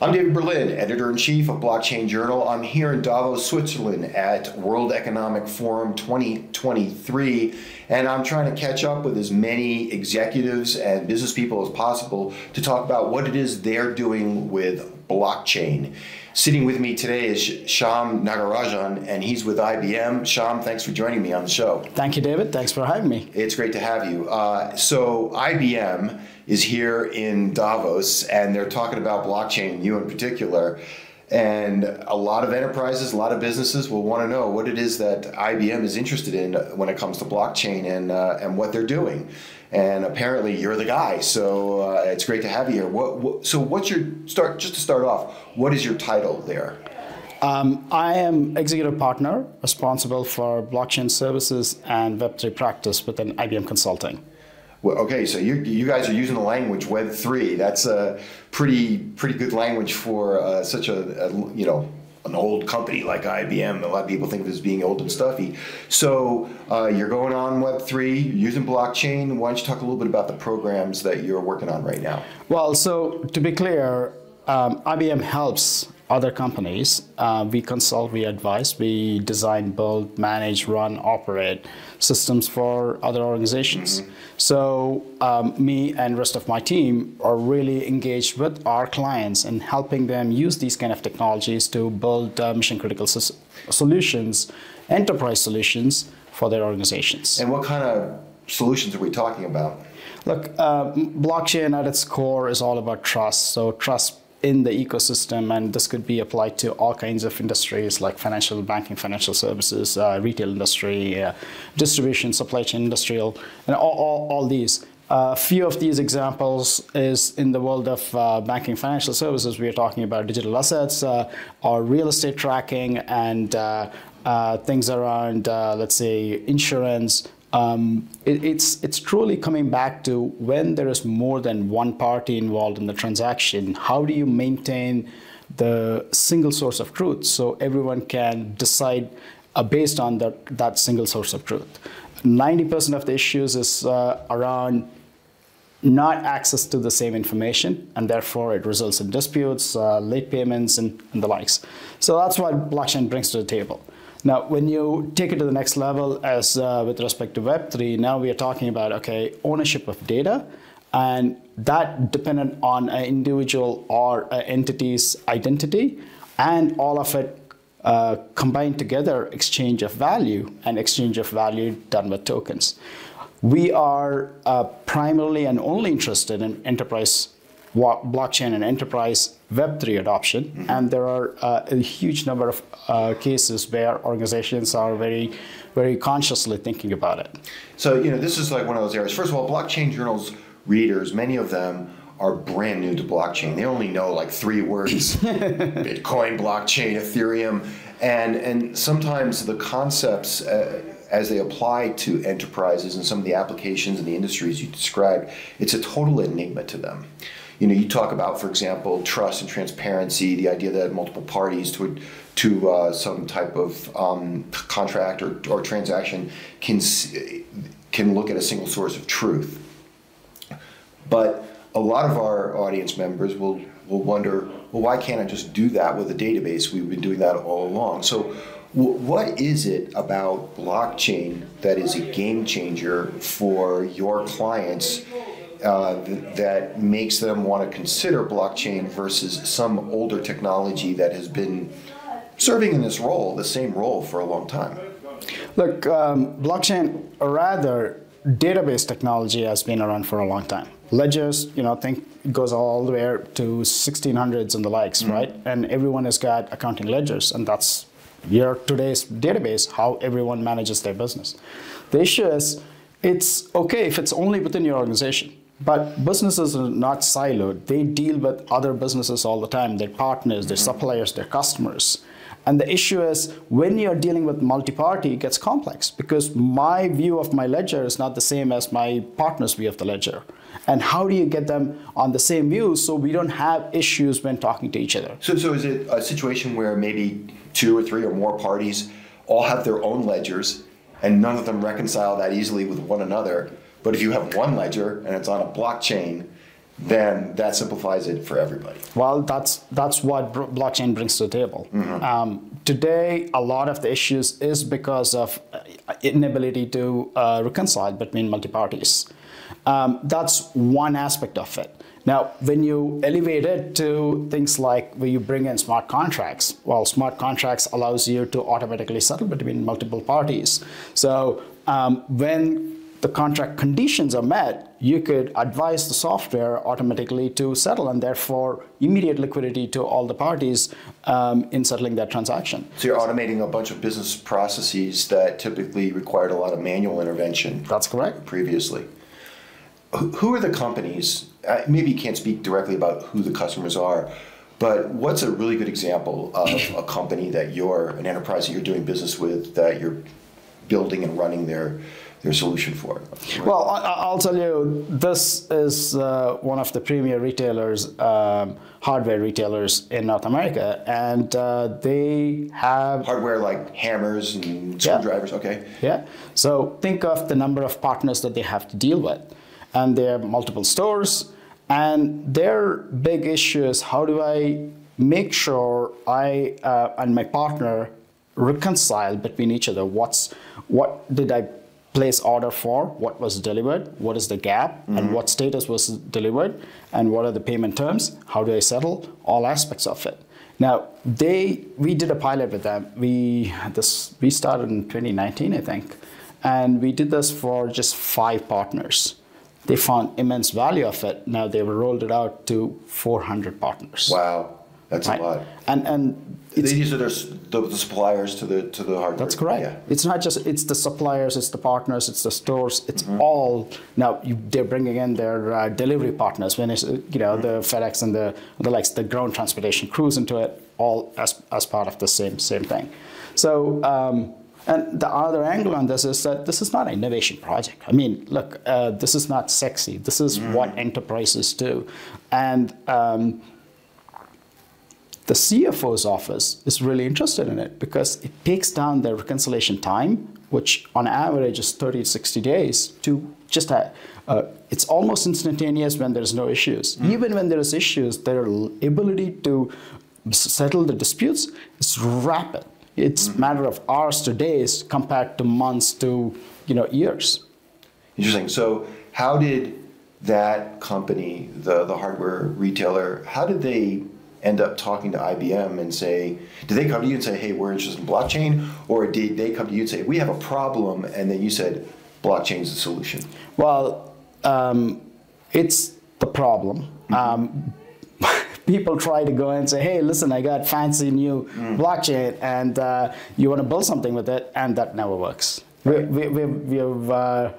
I'm David Berlind, editor in chief of Blockchain Journal. I'm here in Davos, Switzerland at World Economic Forum 2023, and I'm trying to catch up with as many executives and business people as possible to talk about what it is they're doing with blockchain. Sitting with me today is Shyam Nagarajan, and he's with IBM. Shyam, thanks for joining me on the show. Thank you, David. Thanks for having me. It's great to have you. Uh, so, IBM is here in Davos, and they're talking about blockchain, you in particular. And a lot of enterprises, a lot of businesses will want to know what it is that IBM is interested in when it comes to blockchain and uh, and what they're doing. And apparently, you're the guy, so uh, it's great to have you here. What, what, so, what's your start? Just to start off, what is your title there? Um, I am executive partner responsible for blockchain services and Web3 practice within IBM Consulting. Well, okay, so you, you guys are using the language Web three. That's a pretty pretty good language for uh, such a, a, you know an old company like IBM. A lot of people think of as being old and stuffy. So uh, you're going on Web three, using blockchain. Why don't you talk a little bit about the programs that you're working on right now? Well, so to be clear, um, IBM helps other companies. Uh, we consult, we advise, we design, build, manage, run, operate systems for other organizations. Mm-hmm. So um, me and rest of my team are really engaged with our clients in helping them use these kind of technologies to build uh, mission critical s- solutions, enterprise solutions for their organizations. And what kind of solutions are we talking about? Look, uh, blockchain at its core is all about trust. So trust in the ecosystem, and this could be applied to all kinds of industries like financial banking, financial services, uh, retail industry, uh, distribution, supply chain, industrial, and all, all, all these. A uh, few of these examples is in the world of uh, banking financial services. We are talking about digital assets uh, or real estate tracking and uh, uh, things around, let's say, insurance, um, it, it's it's truly coming back to when there is more than one party involved in the transaction. How do you maintain the single source of truth so everyone can decide uh, based on that that single source of truth? Ninety percent of the issues is uh, around not access to the same information, and therefore it results in disputes, uh, late payments, and, and the likes. So that's what blockchain brings to the table. Now, when you take it to the next level, as uh, with respect to Web3, now we are talking about okay ownership of data, and that dependent on an individual or an entity's identity, and all of it uh, combined together, exchange of value and exchange of value done with tokens. We are uh, primarily and only interested in enterprise blockchain and enterprise Web3 adoption. Mm-hmm. And there are uh, a huge number of uh, cases where organizations are very, very consciously thinking about it. So, you know, this is like one of those areas. First of all, blockchain journals readers, many of them are brand new to blockchain. They only know like three words Bitcoin, blockchain, Ethereum. And, and sometimes the concepts, uh, as they apply to enterprises and some of the applications and the industries you described, it's a total enigma to them you know, you talk about, for example, trust and transparency, the idea that multiple parties to to uh, some type of um, contract or, or transaction can can look at a single source of truth. But a lot of our audience members will will wonder, well, why can't I just do that with a database? We've been doing that all along. So, what is it about blockchain that is a game changer for your clients uh, that makes them want to consider blockchain versus some older technology that has been serving in this role, the same role, for a long time? Look, um, blockchain, or rather, database technology has been around for a long time. Ledgers, you know, think goes all the way to 1600s and the likes, mm-hmm. right? And everyone has got accounting ledgers, and that's your today's database, how everyone manages their business. The issue is, it's okay if it's only within your organization. But businesses are not siloed. They deal with other businesses all the time, their partners, their mm-hmm. suppliers, their customers. And the issue is when you're dealing with multi-party, it gets complex because my view of my ledger is not the same as my partner's view of the ledger. And how do you get them on the same view so we don't have issues when talking to each other? So, so is it a situation where maybe two or three or more parties all have their own ledgers and none of them reconcile that easily with one another? But if you have one ledger and it's on a blockchain, then that simplifies it for everybody. Well, that's that's what blockchain brings to the table. Mm-hmm. Um, today, a lot of the issues is because of uh, inability to uh, reconcile between multi parties. Um, that's one aspect of it. Now, when you elevate it to things like where you bring in smart contracts, well, smart contracts allows you to automatically settle between multiple parties. So um, when the contract conditions are met, you could advise the software automatically to settle and therefore immediate liquidity to all the parties um, in settling that transaction. So you're automating a bunch of business processes that typically required a lot of manual intervention. That's correct. Previously. Who are the companies? Uh, maybe you can't speak directly about who the customers are, but what's a really good example of a company that you're, an enterprise that you're doing business with, that you're building and running their their solution for it? Well, I'll tell you, this is uh, one of the premier retailers, um, hardware retailers in North America, and uh, they have hardware like hammers and screwdrivers. Yeah. Okay. Yeah. So think of the number of partners that they have to deal with, and they have multiple stores, and their big issue is how do I make sure I uh, and my partner reconcile between each other. What's what did I place order for, what was delivered, what is the gap, mm-hmm. and what status was delivered, and what are the payment terms, how do I settle, all aspects of it. Now, they we did a pilot with them. We this we started in 2019, I think, and we did this for just five partners. They found immense value of it. Now they've rolled it out to 400 partners. Wow. That's right? a lot. And and these are the, the, suppliers to the to the hardware. That's correct. Yeah. It's not just it's the suppliers, it's the partners, it's the stores, it's mm-hmm. all. Now you, they're bringing in their uh, delivery partners when it's you know mm-hmm. the FedEx and the the likes the ground transportation crews into it all as as part of the same same thing. So. Um, and the other angle on this is that this is not an innovation project. I mean, look, uh, this is not sexy. This is mm. what enterprises do, and um, the CFO's office is really interested in it because it takes down their reconciliation time, which on average is 30 to 60 days, to just a, uh, it's almost instantaneous when there's no issues. Mm. Even when there is issues, their ability to settle the disputes is rapid. It's a mm. matter of hours to days compared to months to you know years. Interesting. So how did that company, the the hardware retailer, how did they end up talking to IBM and say, did they come to you and say, hey, we're interested in blockchain? Or did they come to you and say, we have a problem, and then you said, blockchain is the solution? Well, um, it's the problem. Mm-hmm. Um, people try to go and say, hey, listen, I got fancy new mm. blockchain, and uh, you want to build something with it, and that never works. Right. We, we, we, have uh,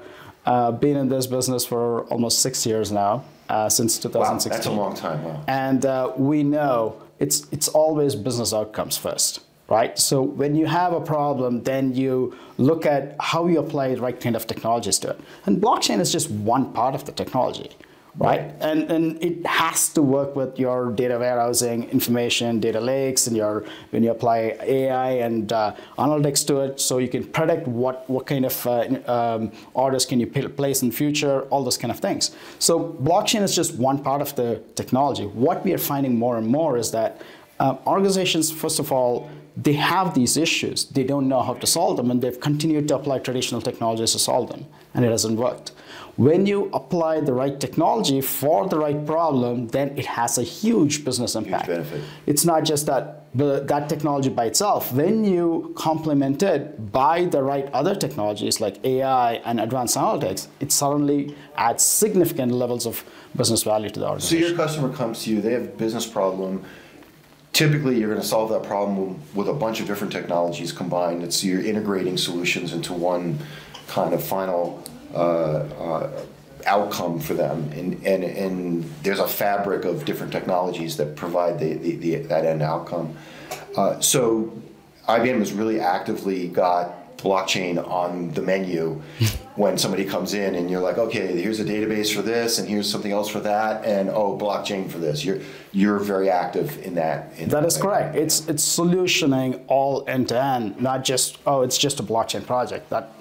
uh, been in this business for almost six years now uh, since 2016. Wow, that's a long time. Wow. And uh, we know it's it's always business outcomes first, right? So when you have a problem, then you look at how you apply the right kind of technologies to it. And blockchain is just one part of the technology right? And, and it has to work with your data warehousing, information, data lakes, and your when you apply AI and uh, analytics to it, so you can predict what what kind of uh, um, orders can you place in future, all those kind of things. So blockchain is just one part of the technology. What we are finding more and more is that uh, organizations, first of all, they have these issues. They don't know how to solve them, and they've continued to apply traditional technologies to solve them, and it hasn't worked. When you apply the right technology for the right problem, then it has a huge business impact. Huge benefit. It's not just that that technology by itself. When you complement it by the right other technologies like AI and advanced analytics, it suddenly adds significant levels of business value to the organization. So your customer comes to you, they have a business problem typically you're going to solve that problem with a bunch of different technologies combined. It's you're integrating solutions into one kind of final outcome for them, and, and and there's a fabric of different technologies that provide the, the, the that end outcome. Uh, so IBM has really actively got blockchain on the menu when somebody comes in and you're like, okay, here's a database for this and here's something else for that and oh, blockchain for this. You're you're very active in that. In that is correct. It's it's solutioning all end to end, not just oh, it's just a blockchain project. That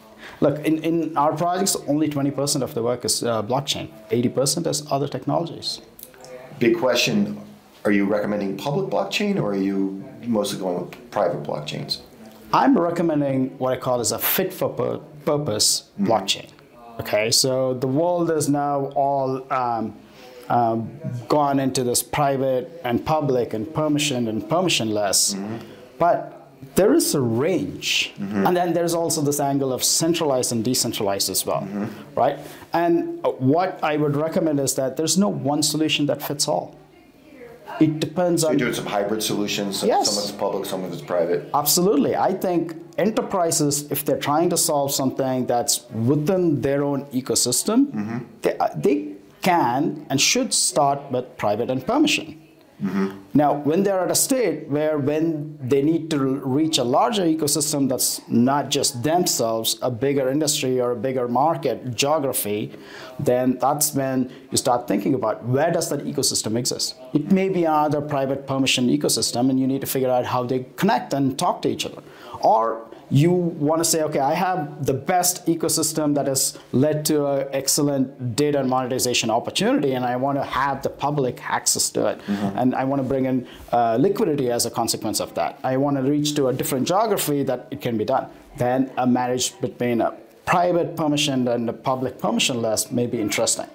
Look, in, in our projects, only 20% of the work is uh, blockchain. 80% is other technologies. Big question, are you recommending public blockchain or are you mostly going with private blockchains? I'm recommending what I call as a fit for pur- purpose Mm-hmm. blockchain. Okay, so the world is now all um, um, gone into this private and public and permission and permissionless, but there is a range, and then there's also this angle of centralized and decentralized as well, right? And what I would recommend is that there's no one solution that fits all. It depends on. You're doing some hybrid solutions, some, Yes. some of it's public, some of it's private. Absolutely. I think enterprises, if they're trying to solve something that's within their own ecosystem, they, uh, they can and should start with private and permission. Mm-hmm. Now, when they're at a state where when they need to reach a larger ecosystem that's not just themselves, a bigger industry or a bigger market geography, then that's when you start thinking about where does that ecosystem exist. It may be another private permission ecosystem, and you need to figure out how they connect and talk to each other. Or you want to say, okay, I have the best ecosystem that has led to an excellent data and monetization opportunity, and I want to have the public access to it. And I want to bring in uh, liquidity as a consequence of that. I want to reach to a different geography that it can be done. Then a marriage between a private permission and a public permissionless may be interesting.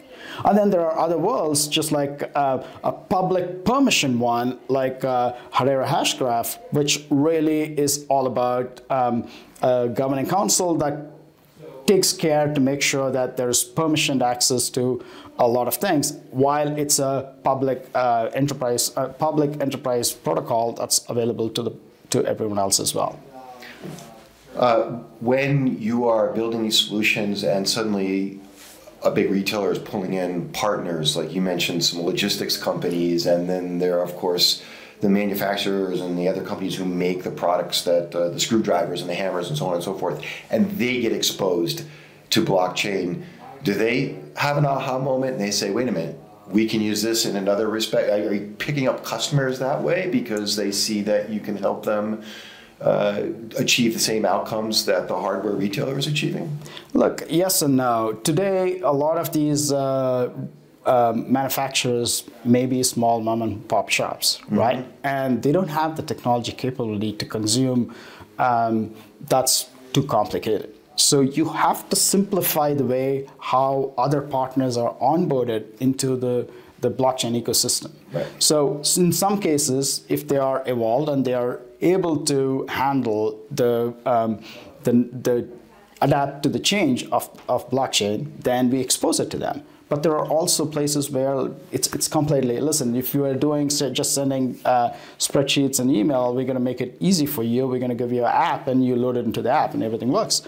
And then there are other worlds, just like uh, a public permission one, like uh, Hashgraph, which really is all about um, a governing council that takes care to make sure that there's permissioned access to a lot of things, while it's a public uh, enterprise, uh, public enterprise protocol that's available to the to everyone else as well. When you are building these solutions and suddenly a big retailer is pulling in partners, like you mentioned, some logistics companies, and then there are, of course, the manufacturers and the other companies who make the products that uh, the screwdrivers and the hammers and so on and so forth, and they get exposed to blockchain. Do they have an aha moment and they say, wait a minute, we can use this in another respect? Are you picking up customers that way because they see that you can help them uh, achieve the same outcomes that the hardware retailer is achieving? Look, yes and no. Today, a lot of these uh, um, manufacturers may be small mom and pop shops, right? And they don't have the technology capability to consume um, that's too complicated. So you have to simplify the way how other partners are onboarded into the, the blockchain ecosystem. Right. So in some cases, if they are evolved and they are able to handle the, um, the, the adapt to the change of, of blockchain, then we expose it to them. But there are also places where it's, it's completely, listen, if you are doing say, just sending uh, spreadsheets and email, we're going to make it easy for you. We're going to give you an app and you load it into the app and everything works.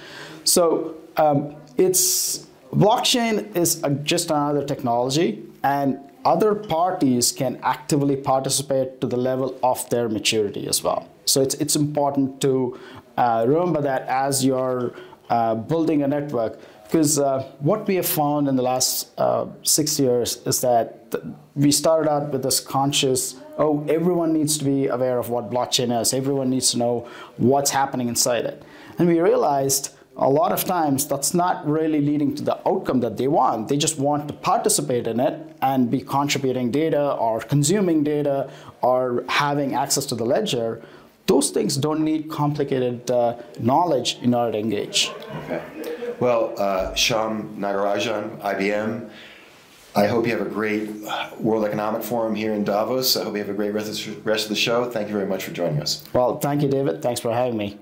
So um, it's, blockchain is a, just another technology and other parties can actively participate to the level of their maturity as well. So it's, it's important to uh, remember that as you're uh, building a network, because uh, what we have found in the last uh, six years is that th- we started out with this conscious, oh, everyone needs to be aware of what blockchain is, everyone needs to know what's happening inside it. And we realized a lot of times that's not really leading to the outcome that they want. They just want to participate in it and be contributing data or consuming data or having access to the ledger. Those things don't need complicated uh, knowledge in order to engage. Okay. Well, uh, Shyam Nagarajan, IBM, I hope you have a great World Economic Forum here in Davos. I hope you have a great rest of the rest of the show. Thank you very much for joining us. Well, thank you, David. Thanks for having me.